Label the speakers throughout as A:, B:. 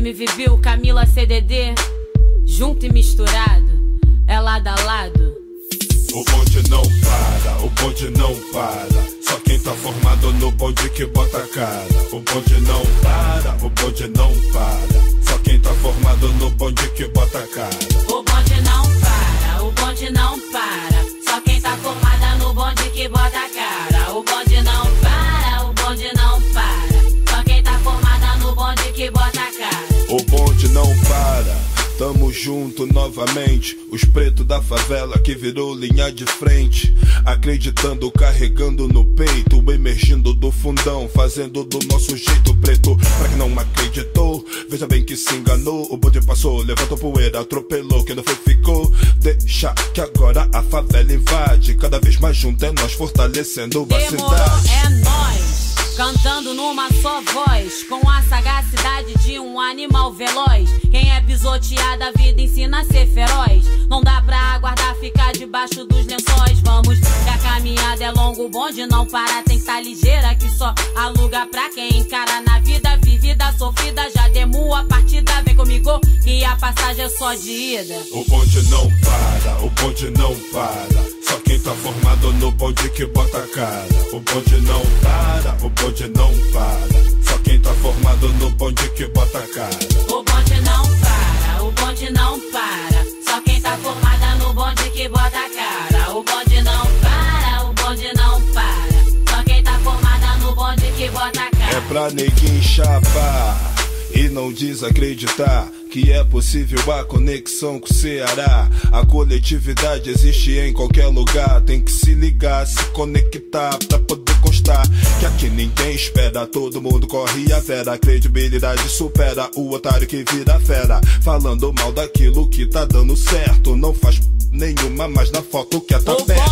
A: MV Bill, Camila CDD, junto e misturado, é lado a lado.
B: O bonde não para, o bonde não para. Só quem tá formado no bonde que bota a cara. O bonde não para, o bonde não para. Só quem tá formado no bonde que bota a cara.
A: O bonde não para, o bonde não para. Só quem tá formada no bonde que bota a cara.
B: Tamo junto novamente, os pretos da favela que virou linha de frente. Acreditando, carregando no peito, emergindo do fundão, fazendo do nosso jeito preto. Pra quem não acreditou, veja bem que se enganou. O bonde passou, levantou poeira, atropelou. Quem não foi, ficou. Deixa que agora a favela invade. Cada vez mais junto é nós fortalecendo a cidade.
A: Cantando numa só voz, com a sagacidade de um animal veloz. Quem é pisoteado, a vida ensina a ser feroz. Não dá pra aguardar ficar debaixo dos lençóis. Vamos, que a caminhada é longa, o bonde não para. Tem que tá ligeira que só aluga pra quem encara na vida. Vivida, sofrida, já demo a partida. Vem comigo, que a passagem é só de ida.
B: O bonde não para, o bonde não para. Só quem tá formado no bonde que bota a cara. O bonde não para, o bonde não para. Só quem tá formado no bonde que bota a cara.
A: O bonde não para, o bonde não para. Só quem tá formada no bonde que bota a cara. O bonde não para, o bonde não para. Só quem tá formada no bonde que bota a cara.
B: É pra neguinho chapar e não desacreditar que é possível a conexão com o Ceará. A coletividade existe em qualquer lugar. Tem que se ligar, se conectar pra poder constar que aqui ninguém espera. Todo mundo corre a vera. A credibilidade supera o otário que vira fera. Falando mal daquilo que tá dando certo. Não faz nenhuma mais na foto que tá
A: O
B: perto.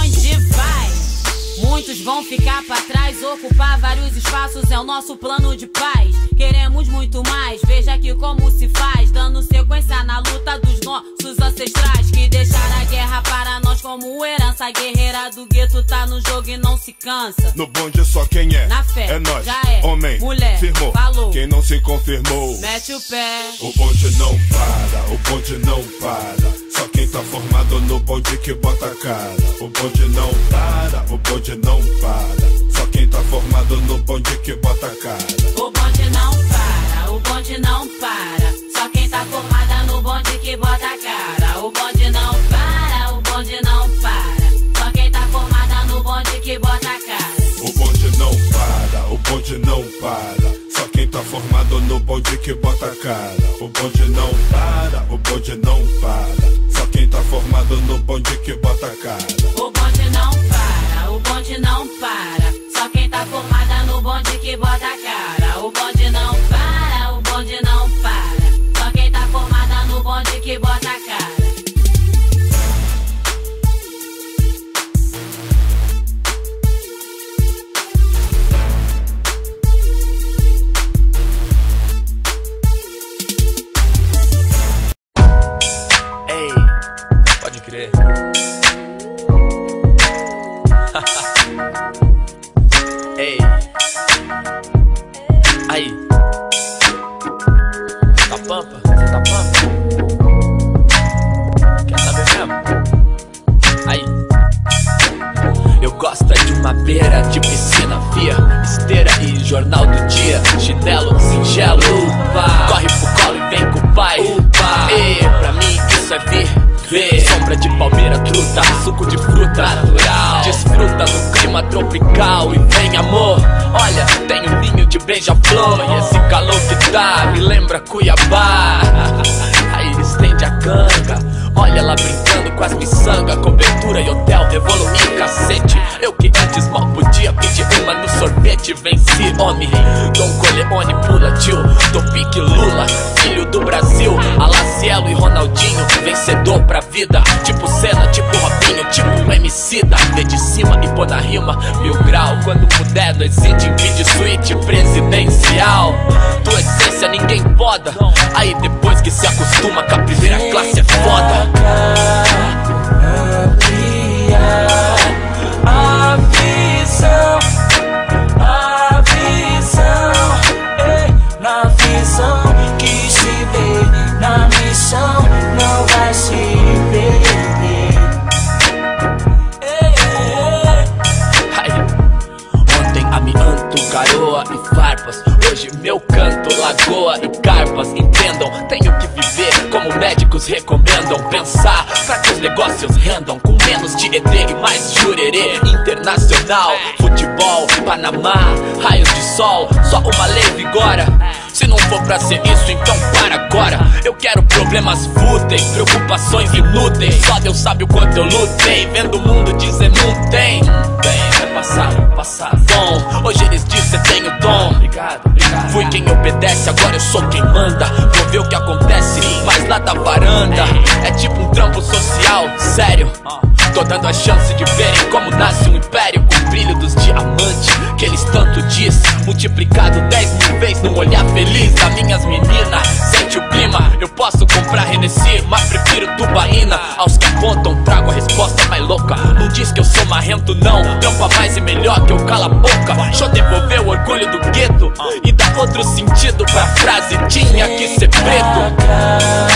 A: Muitos vão ficar pra trás, ocupar vários espaços é o nosso plano de paz. Queremos muito mais, veja aqui como se faz, dando sequência na luta dos nossos ancestrais que deixaram a guerra para nós como herança. Guerreira do gueto tá no jogo e não se cansa.
B: No bonde só quem é.
A: Na fé,
B: é nós.
A: já é.
B: Homem,
A: Mulher,
B: firmou.
A: falou.
B: Quem não se confirmou.
A: Mete o pé.
B: O bonde não para, o bonde não para. Só quem tá formado no bonde que bota a cara. O bonde não para, o bonde não para. Só quem tá formado no bonde que bota a cara.
A: O bonde não para, o bonde não para. Só quem tá formada no bonde que bota a cara. O bonde bonde que bota a cara.
B: O bonde não para, o bonde não para. Só quem tá formado no bonde que bota a cara.
C: Suco de fruta natural. Desfruta no clima tropical e vem amor. Olha, tem um ninho de beija-flor e esse calor que tá me lembra Cuiabá. Aí estende a canga. Olha lá brincando com as miçanga, cobertura e hotel, evoluir cacete. Eu que antes mal podia pedir uma no sorvete, venci homem. Dom Corleone pula tio, do pique Lula, filho do Brasil. Alacielo e Ronaldinho, vencedor pra vida. Tipo Senna, tipo Emicida. Vê de cima e pô na rima, mil grau. Quando puder, hesite em vídeo suíte presidencial. Tua essência ninguém poda. Aí depois que se acostuma com a primeira classe é foda.
D: A visão, a visão, na visão que se
C: manto, e carpas entendam. Tenho que viver como médicos recomendam. Pensar pra que os negócios rendam com menos ET e mais jurerê internacional. Futebol, Panamá, raios de sol, só uma lei vigora. Se não for pra ser isso, então para agora. Eu quero problemas fúteis, preocupações inúteis. Só Deus sabe o quanto eu lutei. Vendo o mundo dizer não tem. Vai passar, passar. Bom, hoje eles dizem tenho dom. Obrigado, obrigado. Fui quem obedece, eu sou quem manda. Vou ver o que acontece, mas lá da varanda. É tipo um trampo social, sério. Tô dando a chance de verem como nasce um império com o brilho dos diamantes que eles tanto diz. Multiplicado dez mil vezes num olhar feliz das minhas meninas. Sente o clima, eu posso comprar Renesci, mas prefiro tubaína. Aos que apontam, trago a resposta mais louca. Não diz que eu sou marrento, não. Trampa mais e melhor que eu cala a boca. Eu devolver o orgulho do gueto e dar outro sentido pra frase: tinha que ser preto.